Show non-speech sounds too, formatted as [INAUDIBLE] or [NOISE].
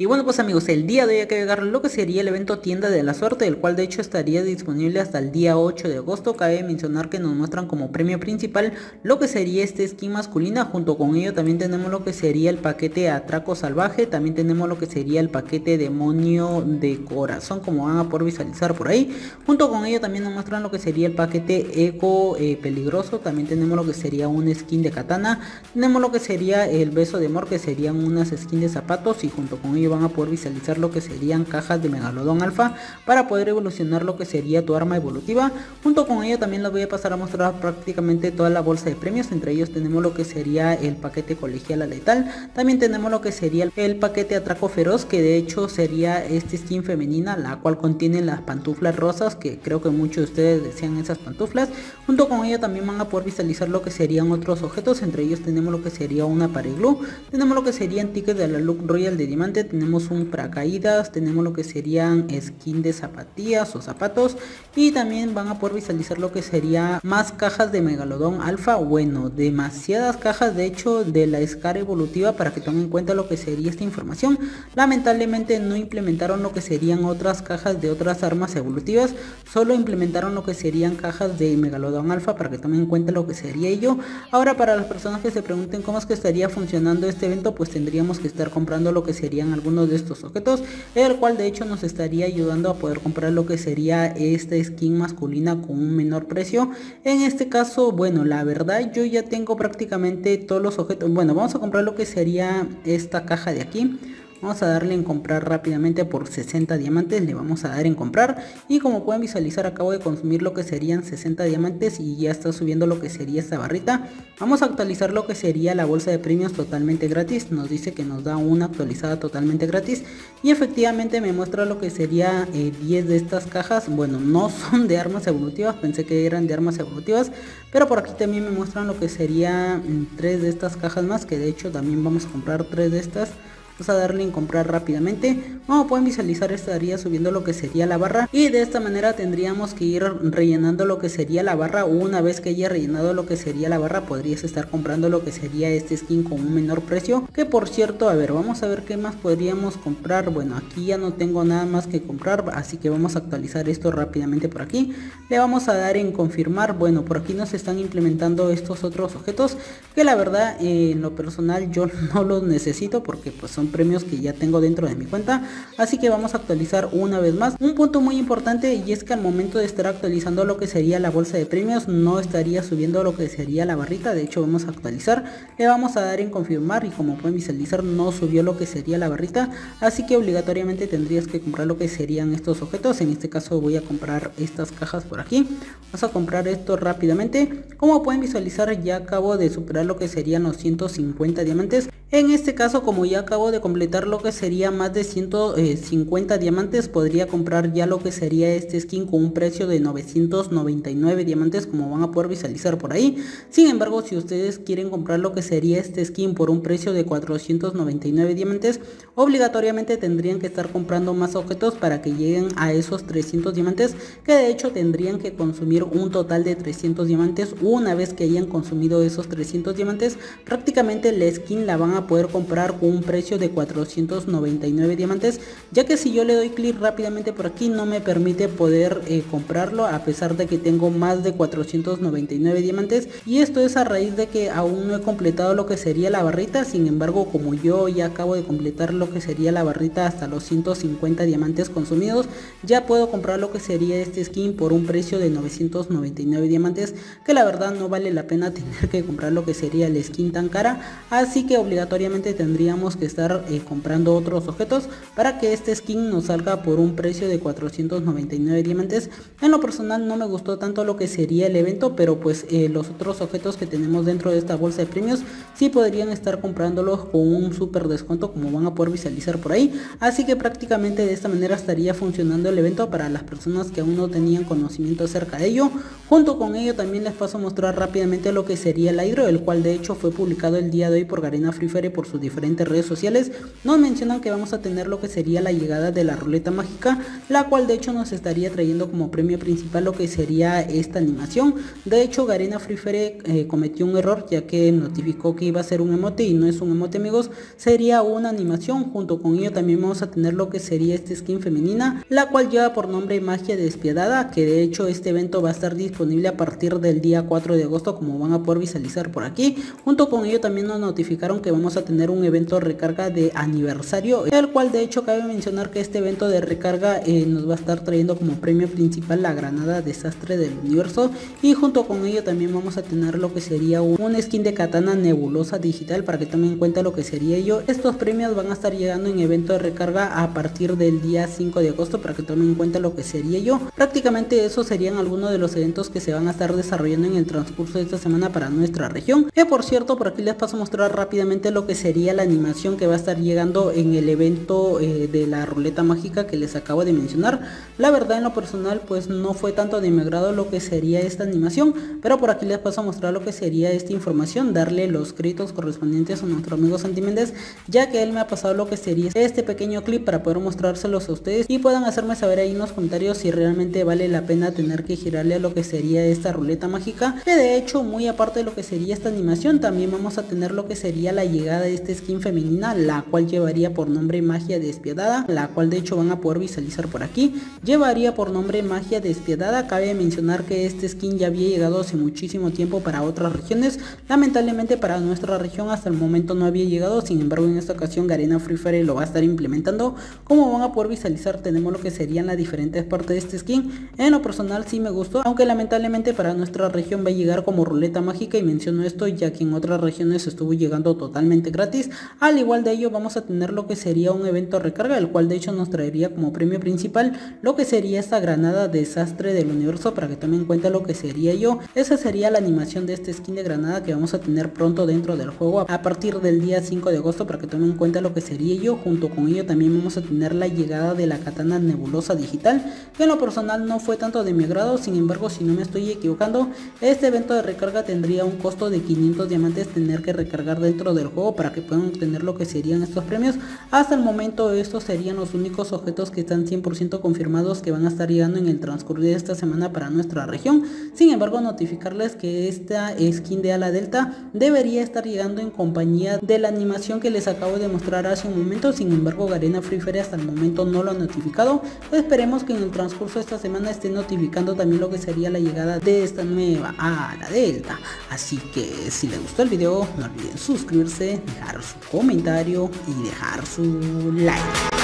Y bueno pues amigos, el día de hoy hay que llegar lo que sería el evento tienda de la suerte, el cual de hecho estaría disponible hasta el día 8 de agosto. Cabe mencionar que nos muestran como premio principal lo que sería este skin masculina, junto con ello también tenemos lo que sería el paquete atraco salvaje, también tenemos lo que sería el paquete demonio de corazón, como van a poder visualizar por ahí. Junto con ello también nos muestran lo que sería el paquete eco eh, peligroso, también tenemos lo que sería un skin de katana, tenemos lo que sería el beso de amor, que serían unas skins de zapatos y junto con ello van a poder visualizar lo que serían cajas de Megalodon Alpha para poder evolucionar lo que sería tu arma evolutiva. Junto con ello también les voy a pasar a mostrar prácticamente toda la bolsa de premios. Entre ellos tenemos lo que sería el paquete colegial a letal. También tenemos lo que sería el paquete atraco feroz que de hecho sería este skin femenina la cual contiene las pantuflas rosas que creo que muchos de ustedes desean esas pantuflas. Junto con ello también van a poder visualizar lo que serían otros objetos. Entre ellos tenemos lo que sería una pared glue. Tenemos lo que serían tickets de la look royal de diamante tenemos un paracaídas, tenemos lo que serían skin de zapatillas o zapatos y también van a poder visualizar lo que sería más cajas de megalodón alfa, bueno, demasiadas cajas de hecho de la escara evolutiva para que tomen en cuenta lo que sería esta información. Lamentablemente no implementaron lo que serían otras cajas de otras armas evolutivas, solo implementaron lo que serían cajas de megalodón alfa para que tomen en cuenta lo que sería ello. Ahora para las personas que se pregunten cómo es que estaría funcionando este evento, pues tendríamos que estar comprando lo que serían algunos de estos objetos el cual de hecho nos estaría ayudando a poder comprar lo que sería esta skin masculina con un menor precio. En este caso bueno la verdad yo ya tengo prácticamente todos los objetos bueno vamos a comprar lo que sería esta caja de aquí Vamos a darle en comprar rápidamente por 60 diamantes, le vamos a dar en comprar. Y como pueden visualizar acabo de consumir lo que serían 60 diamantes y ya está subiendo lo que sería esta barrita. Vamos a actualizar lo que sería la bolsa de premios totalmente gratis, nos dice que nos da una actualizada totalmente gratis. Y efectivamente me muestra lo que sería 10 eh, de estas cajas, bueno no [LAUGHS] son de armas evolutivas, pensé que eran de armas evolutivas, pero por aquí también me muestran lo que sería 3 mm, de estas cajas más, que de hecho también vamos a comprar 3 de estas Vamos a darle en comprar rápidamente. Como pueden visualizar estaría subiendo lo que sería la barra. Y de esta manera tendríamos que ir rellenando lo que sería la barra. Una vez que haya rellenado lo que sería la barra podrías estar comprando lo que sería este skin con un menor precio. Que por cierto, a ver, vamos a ver qué más podríamos comprar. Bueno, aquí ya no tengo nada más que comprar. Así que vamos a actualizar esto rápidamente por aquí. Le vamos a dar en confirmar. Bueno, por aquí nos están implementando estos otros objetos. Que la verdad eh, en lo personal yo [LAUGHS] no los necesito porque pues son premios que ya tengo dentro de mi cuenta. Así que vamos a actualizar una vez más. Un punto muy importante y es que al momento de estar actualizando lo que sería la bolsa de premios no estaría subiendo lo que sería la barrita. De hecho vamos a actualizar. Le vamos a dar en confirmar y como pueden visualizar no subió lo que sería la barrita. Así que obligatoriamente tendrías que comprar lo que serían estos objetos. En este caso voy a comprar estas cajas por aquí. Vamos a comprar esto rápidamente. Como pueden visualizar ya acabo de superar lo que serían los 150 diamantes en este caso como ya acabo de completar lo que sería más de 150 eh, diamantes podría comprar ya lo que sería este skin con un precio de 999 diamantes como van a poder visualizar por ahí. Sin embargo si ustedes quieren comprar lo que sería este skin por un precio de 499 diamantes obligatoriamente tendrían que estar comprando más objetos para que lleguen a esos 300 diamantes que de hecho tendrían que consumir un total de 300 diamantes una vez que hayan consumido esos 300 diamantes prácticamente la skin la van a poder comprar con un precio de 499 diamantes ya que si yo le doy clic rápidamente por aquí no me permite poder eh, comprarlo a pesar de que tengo más de 499 diamantes. Y esto es a raíz de que aún no he completado lo que sería la barrita. Sin embargo como yo ya acabo de completar lo que sería la barrita hasta los 150 diamantes consumidos ya puedo comprar lo que sería este skin por un precio de 999 diamantes que la verdad no vale la pena [LAUGHS] tener que comprar lo que sería el skin tan cara. Así que obligatoriamente obligatoriamente tendríamos que estar eh, comprando otros objetos para que este skin nos salga por un precio de 499 diamantes. En lo personal no me gustó tanto lo que sería el evento, pero pues eh, los otros objetos que tenemos dentro de esta bolsa de premios sí podrían estar comprándolos con un super descuento como van a poder visualizar por ahí. Así que prácticamente de esta manera estaría funcionando el evento para las personas que aún no tenían conocimiento acerca de ello. Junto con ello también les paso a mostrar rápidamente lo que sería el hidro, el cual de hecho fue publicado el día de hoy por Garena Free Fire Por sus diferentes redes sociales nos mencionan que vamos a tener lo que sería la llegada de la ruleta mágica, la cual de hecho nos estaría trayendo como premio principal lo que sería esta animación. De hecho Garena Free Fire eh, cometió un error ya que notificó que iba a ser un emote y no es un emote amigos, sería una animación, junto con ello también vamos a tener lo que sería este skin femenina, la cual lleva por nombre Magia Despiadada, que de hecho este evento va a estar disponible a partir del día 4 de agosto como van a poder visualizar por aquí, junto con ello también nos notificaron que vamos a tener un evento recarga de aniversario, el cual de hecho cabe mencionar que este evento de recarga eh, nos va a estar trayendo como premio principal la granada desastre del universo y junto con ello también vamos a tener lo que sería un skin de katana nebulosa digital para que tomen en cuenta lo que sería ello. Estos premios van a estar llegando en evento de recarga a partir del día 5 de agosto para que tomen en cuenta lo que sería yo. Prácticamente esos serían algunos de los eventos que se van a estar desarrollando en el transcurso de esta semana para nuestra región. Que por cierto por aquí les paso a mostrar rápidamente lo que sería la animación que va a estar llegando en el evento eh, de la ruleta mágica que les acabo de mencionar. La verdad en lo personal pues no fue tanto de mi agrado lo que sería esta animación, pero por aquí les paso a mostrar lo que sería esta información, darle los créditos correspondientes a nuestro amigo Santi Méndez, ya que él me ha pasado lo que sería este pequeño clip para poder mostrárselos a ustedes y puedan hacerme saber ahí en los comentarios si realmente vale la pena tener que girarle a lo que sería esta ruleta mágica, que de hecho muy aparte de lo que sería esta animación, también vamos a tener lo que sería la de esta skin femenina, la cual llevaría por nombre Magia Despiadada, la cual de hecho van a poder visualizar por aquí, llevaría por nombre Magia Despiadada, cabe mencionar que este skin ya había llegado hace muchísimo tiempo para otras regiones, lamentablemente para nuestra región hasta el momento no había llegado, sin embargo en esta ocasión Garena Free Fire lo va a estar implementando, como van a poder visualizar tenemos lo que serían las diferentes partes de este skin, en lo personal sí me gustó, aunque lamentablemente para nuestra región va a llegar como ruleta mágica y menciono esto ya que en otras regiones estuvo llegando totalmente gratis, al igual de ello vamos a tener lo que sería un evento recarga, el cual de hecho nos traería como premio principal lo que sería esta granada desastre del universo para que tomen en cuenta lo que sería yo, esa sería la animación de este skin de granada que vamos a tener pronto dentro del juego a partir del día 5 de agosto para que tomen en cuenta lo que sería yo, junto con ello también vamos a tener la llegada de la katana nebulosa digital, que en lo personal no fue tanto de mi agrado, sin embargo si no me estoy equivocando, este evento de recarga tendría un costo de 500 diamantes tener que recargar dentro del juego para que puedan obtener lo que serían estos premios, hasta el momento estos serían los únicos objetos que están 100% confirmados que van a estar llegando en el transcurso de esta semana para nuestra región, sin embargo notificarles que esta skin de ala delta debería estar llegando en compañía de la animación que les acabo de mostrar hace un momento, sin embargo Garena Free Fire hasta el momento no lo ha notificado, esperemos que en el transcurso de esta semana esté notificando también lo que sería la llegada de esta nueva ala delta, así que si les gustó el video no olviden suscribirse, dejar su comentario y dejar su like.